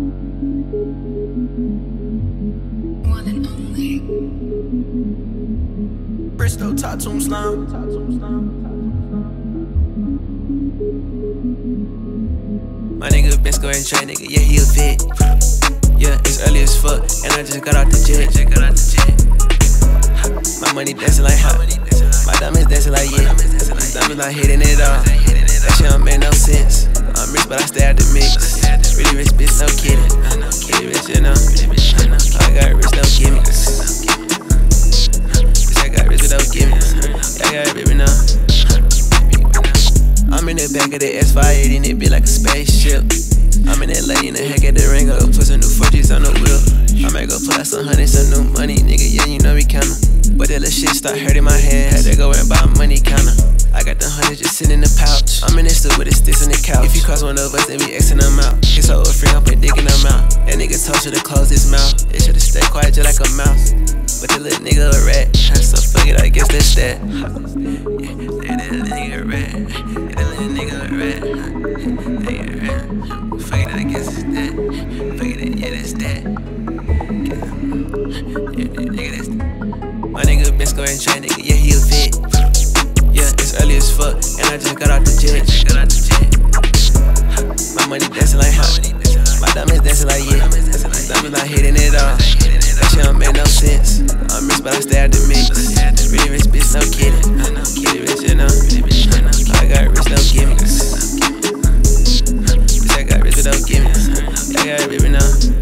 One and only. Bristol Tatum Slum. My nigga been scoring train, nigga, yeah, he a vet. Yeah, it's early as fuck, and I just got out the jet. Just got out the jet. My money dancing like hot. My diamonds dancing like yeah. Diamonds not hitting it all. That shit don't make no sense. I'm rich, but I stay at the mix. Really back of the S580 and it be like a spaceship. I'm in LA in the heck of the ring up, put some new 4Gs on the wheel. I might go pull out some honey, some new money, nigga. Yeah, you know we counter. But that little shit start hurting my hand, had to go and buy money counter. I got the hundred just sitting in the pouch. I'm in this with the sticks on the couch. If you cross one of us, then we Xing them out. Her over free, I'm put digging them out. That nigga told you to close his mouth. It should've stayed quiet just like a mouse. But the little nigga a rat. So fuck it, I guess that's that. Yeah, that nigga a rat. Fuck it, I guess it's that. Fuck it, yeah, that's that. Yeah, yeah, nigga, that's My nigga been scoring train, nigga, yeah, he a vet. Yeah, it's early as fuck, and I just got out the jet. Got out the jet. My money dancing like hot. My diamonds dancing like yeah. Diamonds not hitting it all. That shit don't make no sense. I'm rich, but I stay at the mix. Really rich bitch, no kidding. Argentina.